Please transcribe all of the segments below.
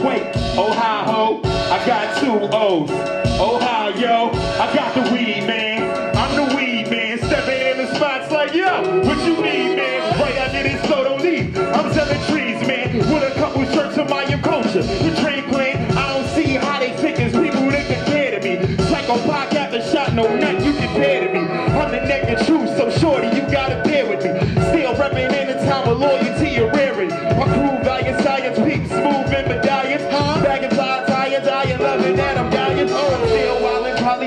Oh wait, Ohio, I got two O's. Ohio, I got the weed man. I'm the weed man, stepping in the spots like yo. What you need, man? Right under this so don't leave. I'm selling trees,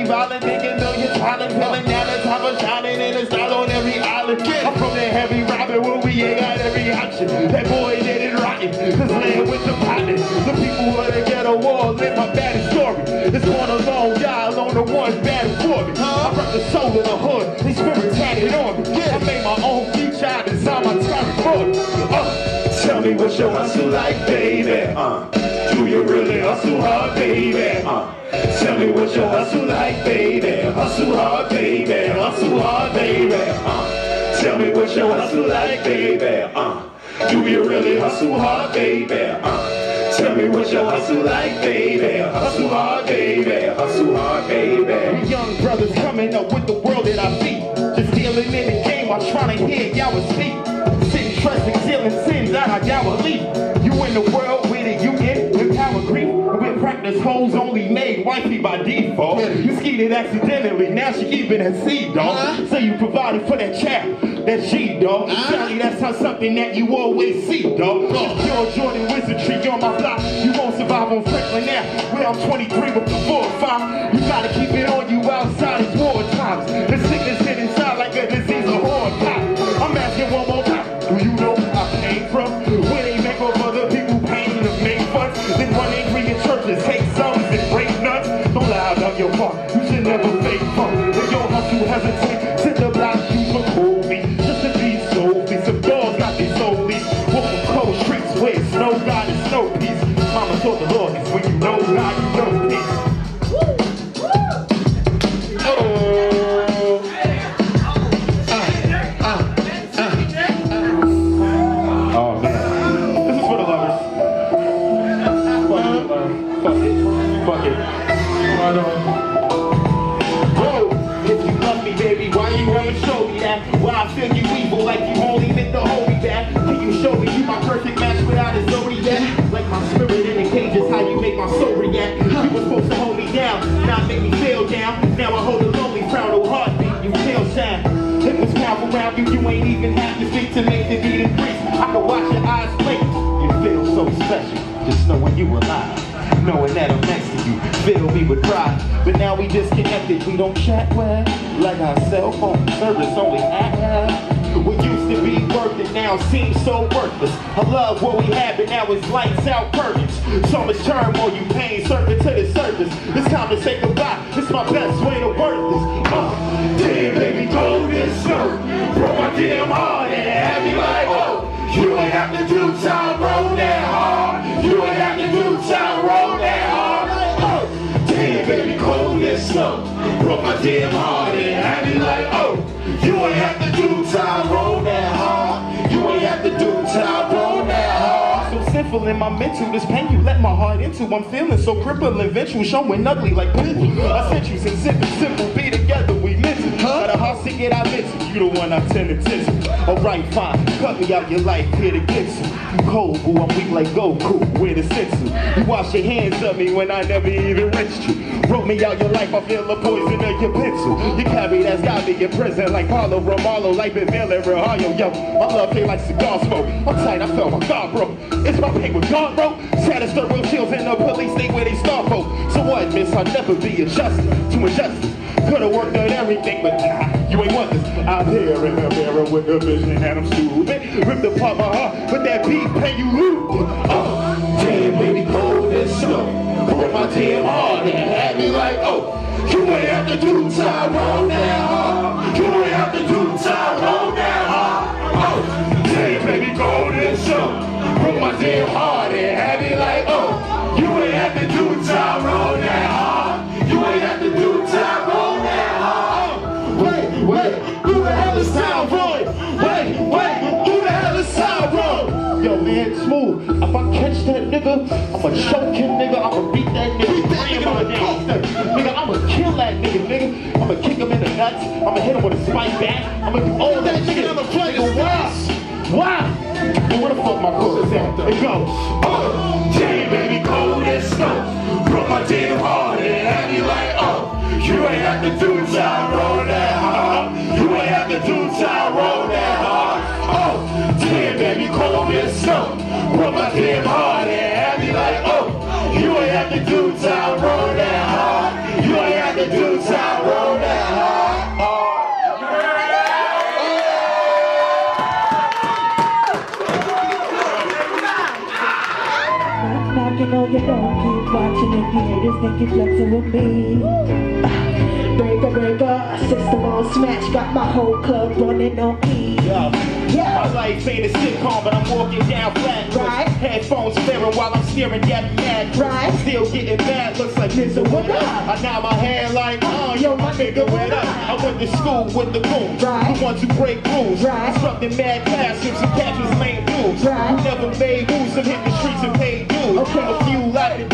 probably violent, making millions, piling, feeling down the top of shining in the style on every island. I'm from that heavy robin where we ain't got every option. That boy did it rotten, cause land with the pilot. The people of the ghetto war live my bad story. It's one long die on the one bad for me. I brought the soul of the hood, these spirits tatted on me. I made my own feature, I designed my territory. Uh, tell me what's your hustle like, baby? Uh, you really hustle hard, baby? Uh, tell me what's your hustle like, baby? Hustle hard, baby. Hustle hard, baby. Uh, tell me what's your hustle like, baby? Uh, do you really hustle hard, baby? Uh, Tell me what's your hustle like, baby? Hustle hard, baby. Hustle hard, baby. We young brothers coming up with the world that I beat. Just dealing in the game while trying to hear y'all speak. Hoes only made wifey by default. You skeeted accidentally, now she even has seed, dog. So you provided for that chap, that G, dog. Sadly, that's how something that you always see, dog. Pure Jordan wizardry on my block. You won't survive on Franklin now. Well, I'm 23 with the 4-5. You gotta keep it on you outside these war times. The sickness hit inside like a disease of horror pop. I'm asking one more time. Do you know where I came from? Where they make up other people pain to make fuss. Then run angry in churches, take Told the special, just knowing you alive. Knowing that I'm next to you, fill me with pride. But now we disconnected, we don't chat well. Like our cell phone service only at What used to be worth it now seems so worthless. I love what we had, but now it's lights out curtains. So much turmoil, you pain surfing to the surface. It's time to say goodbye. It's my best way to work this. Uh, damn, baby, go this Broke sinful in my mental, this pain you let my heart into. I'm feeling so crippling, visual, showing ugly like people. I sent you some simple, simple, be together, we meant to. Got a heart sick it, I meant to. You the one I tend to tend to. Alright, fine, cut me out your life, here to get you. You cold, boo, I'm weak like Goku, where the senzu. You wash your hands of me when I never even rinsed you. Wrote me out your life, I feel the poison of your pencil. You carry that's got me in prison like Paulo Romalo, like Ben Miller, Ohio, yo. My love came like cigar smoke. I'm tight, I felt my God broke. It's my pain with God broke. Status third wheel chills in the police state where they start folk. So what, miss? I'll never be adjusted to injustice. Could've worked on everything, but nah, you ain't want this. I'm here in the mirror with the vision and I'm stupid. Ripped apart my heart, but that beat pay you lose. Oh, uh, damn, baby, cold as snow. Broke my damn heart and had me like, oh, you ain't have to do time on that to do roll that hard. Oh, damn, baby, call me a snow. Broke my damn heart haters think you flexing with me. Breaker, breaker, system on smash, got my whole club running on E. Yeah. My life ain't a sitcom, but I'm walking down flat. Right. Headphones flaring while I'm staring at mad. Right. Still getting bad, looks like this or what up. I nod my hand like, oh, yo, my nigga, what up? I went to school with the goons. Right. The ones who break rules. Right. Disrupting mad classrooms and catchers lame dudes. Right. Who never made moves and hit the streets and paid dues. Okay. A few laughing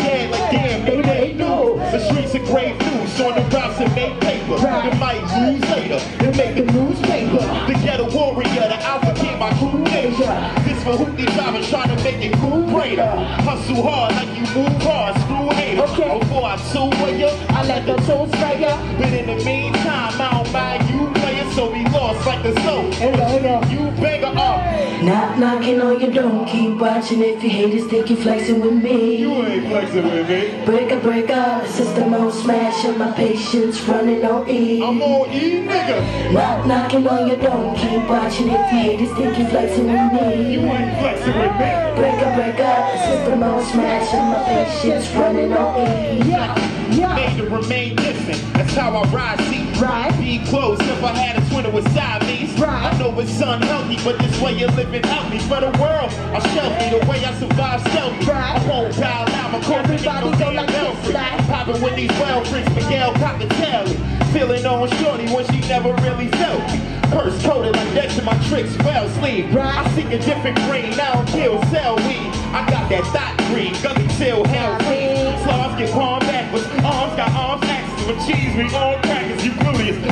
for hoopty drivers trying to make it cool greater. Hustle hard like you move hard, screw hater. Okay. Before I sue you, I let the tools spray ya. but in the meantime, I don't mind you playing, so we lost like the soul. Hello, hello. You banger up. Knock knocking on your door, keep watching if you haters think you flexing with me. You ain't flexing with me. Breaker, breaker, system on smash, and my patience running on E. I'm on E, nigga. Knock knocking on your door, keep watching if you haters think you flexing with me. You ain't flexing with me. Breaker, breaker, system on smash, and my patience running on E. Yeah, yeah. Made to remain distant. That's how I ride. See, Right. Be close if I had a twin with Siamese. Right. I know it's unhealthy, but this way you're living healthy for the world. I shelter the way I survive. Right. I won't bow down. My corporate Everybody go like this, Popping with these well drinks, Miguel Cocatelli. Feeling on shorty when she never really felt me. Purse coated like that to my tricks, well sleeve. Right. I seek a different green, Now I don't kill, sell weed. I got that thought green, gummy till hell free. Slaws get palm backwards, arms got arms axes. With cheese, we all crackers, you bullies,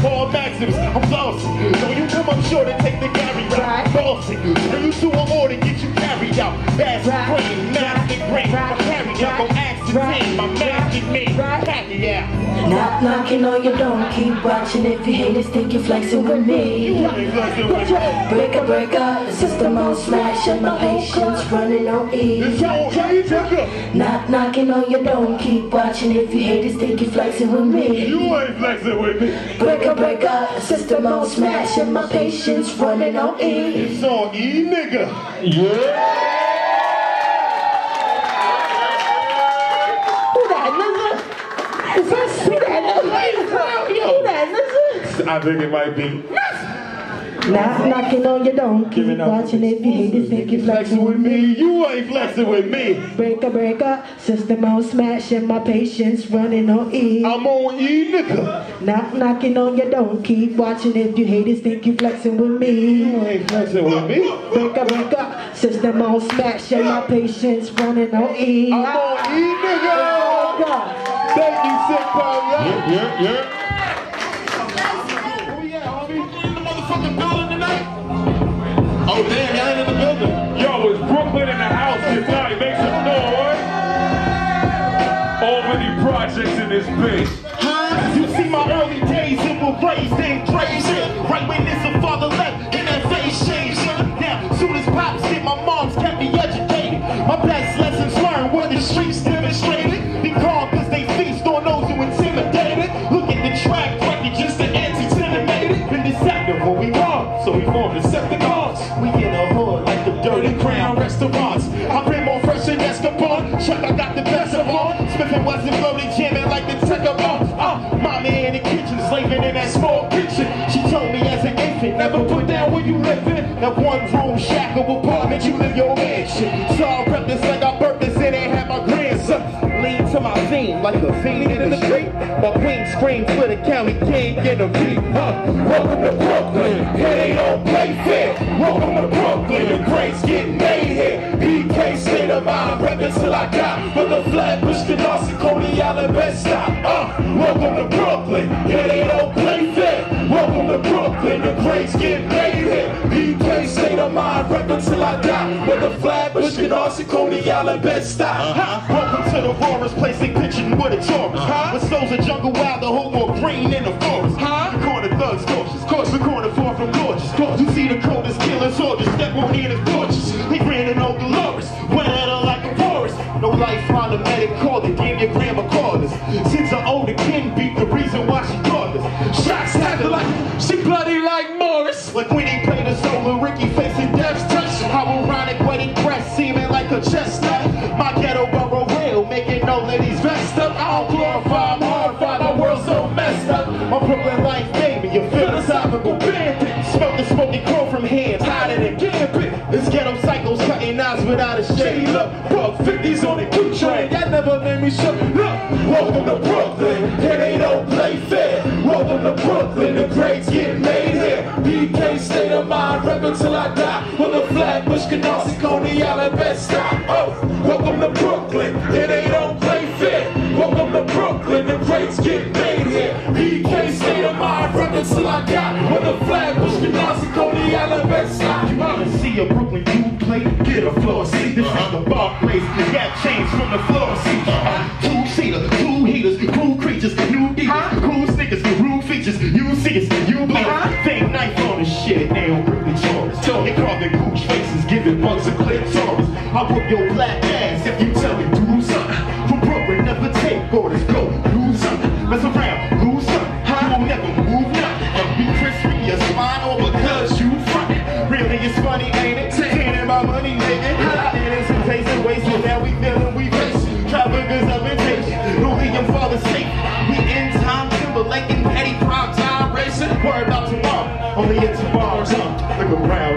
all maxims. I'm flossing. So you come up short and take the carry route, Right. bossing. Turn you to more to get you carried out. Fast Right. brain, master grain. Right. My carry out, go Right. ask the Right. team. My master me, Right. pack it out. Knock knocking on your door, keep watching if you haters think you flexing with me. You ain't flexing with me. Breaker, breaker, system on smash, and my patience running on E. It's on nigga. Knock knocking on your door, keep watching if you haters think you flexing with me. You ain't flexing with me. Breaker, breaker, system on smash, and my patience running on E. It's on E, nigga. Who that nigga? Is that who that nigga? Who that nigga? I think it might be. Knock knocking on your door, keep Giving up. watching if you hate it, think you Flexing with me. You ain't flexing with me. Breaker, breaker, system on smash, and my patience running on E. I'm on E, nigga. Knock knocking on your door, keep watching if you hate it, think you flexing with me. You ain't flexing with me. Breaker, breaker, system on smash, and my patience running on E. I'm on E, nigga. Thank you, sitcom, y'all. Yeah, yeah. Where Yo, it's Brooklyn in the house tonight. Make some noise. Albany Projects in this bitch. So we form Decepticons. We in the hood like the dirty crown restaurants. I've been more fresh than Escobar. Chuck, I got the best of all. Smith and Wesson floating jamming like the tech of all. Uh, mommy in the kitchen, slaving in that small kitchen. She told me as an infant, never put down where you live in. That one room shack of apartment, you live your mansion. So like a fiend in the street. My queen screams for the county can't get a beat. Huh? Welcome to Brooklyn, here they don't play fair. Welcome to Brooklyn, the greats get made here. BK state of mind, reppin' till I die. But the Flatbush the Dawson, Coney Island, best stop. Uh, welcome to Brooklyn, here they don't play fair. Welcome to Brooklyn, the greats get made here. BK state of mind, rep until I die. With a Flatbush, Canarsie, Coney Island, Bed-Stuy. Uh-huh. Welcome to the rawest place they pitching with a Taurus. Huh? With souls of jungle wild, the whole more green in the forest. Huh? The corner thugs cautious, course the corner far from gorgeous. Course you see the coldest killer soldiers step on in his porches. He grinning on Dolores, went at her like a forest. No lifeline, the medic called it, damn your grandma called us. Since her older 50s on the quick train, that never made me shook. Look, welcome to Brooklyn, here they don't play fair. Welcome to Brooklyn, the grades get made here. BK state of mind, rep until I die. With a Flatbush, Canarsie, Coney Island, Bed-Stuy. Oh, welcome to Brooklyn, here they don't play fair. Welcome to Brooklyn, the grades get made here. BK state of mind, rep until I die. With a Flatbush, Canarsie, Coney Island, Bed-Stuy. You wanna see a Brooklyn place. You got chains from the floor seat. Uh, two seater, two heaters, cool creatures, new dealers, cool sneakers, rude features. You see us, you bleed us. Fake knife on the shit. They don't Brooklyn tourists. They call them gooch faces, giving bugs a Taurus. I'll whoop your black ass if you tell me do something. From Brooklyn, never take orders. Go Worry about tomorrow, only in tomorrow's huh? Look around,